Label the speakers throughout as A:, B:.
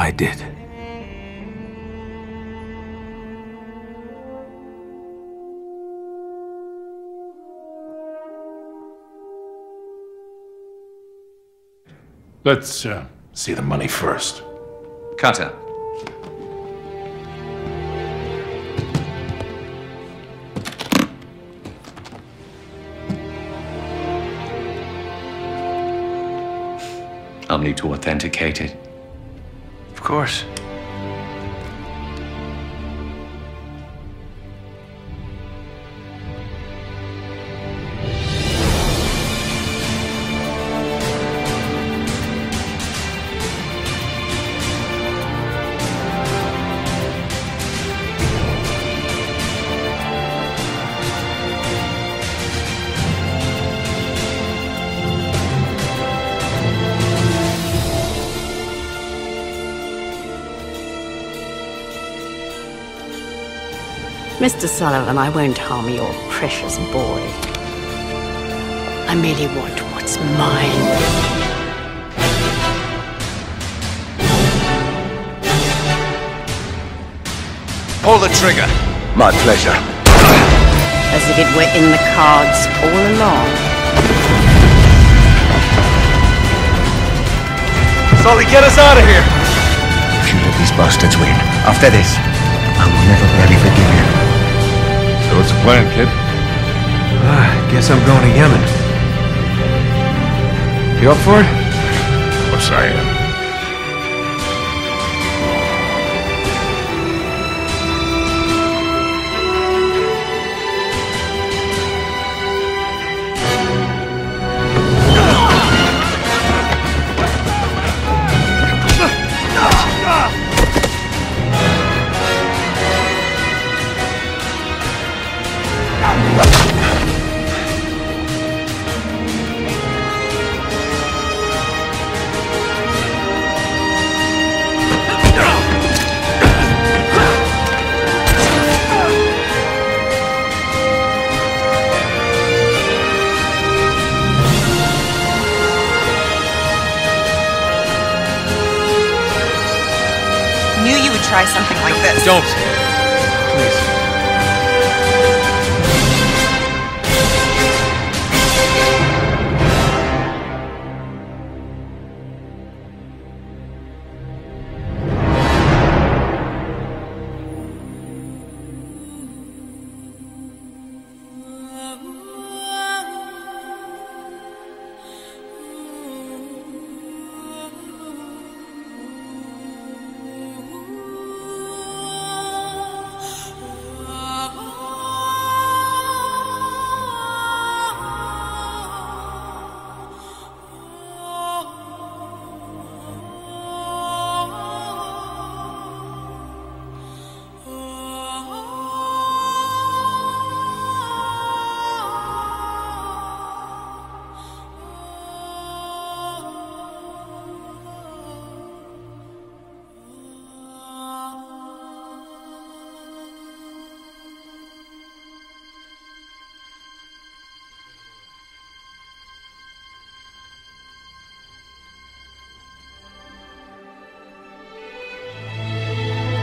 A: I did.
B: Let's uh, see the money first.
C: Cutter. I'll need to authenticate it.
A: Course.
D: Mr. Sullivan, I won't harm your precious boy. I merely want what's mine.
C: Pull the trigger.
E: My pleasure.
D: As if it were in the cards all along.
C: Sully, get us out of here!
E: If you let these bastards win, after this, I will never really forgive you.
B: What's the plan, kid?
A: Ah, guess I'm going to Yemen. You up for it?
B: Of course I am.
F: Try something like this.
C: Don't!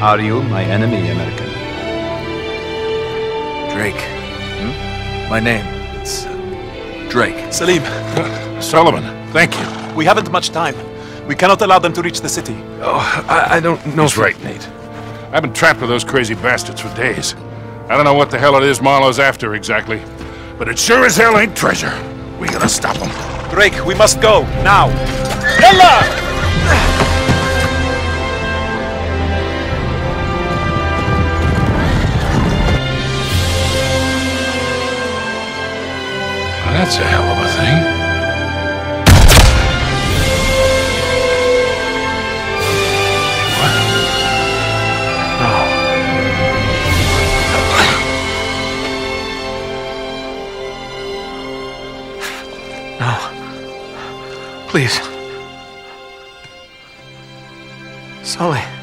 E: Are you my enemy, American?
A: Drake. Hmm? My name. It's uh, Drake.
G: Salim,
B: Solomon, thank you.
G: we haven't much time. We cannot allow them to reach the city.
A: Oh, I, I don't know.
B: He's right, Nate. I've been trapped with those crazy bastards for days. I don't know what the hell it is Marlowe's after exactly, but it sure as hell ain't treasure. We gotta stop him.
G: Drake, we must go, now.
B: That's a hell of a thing. No.
A: Please. Sully.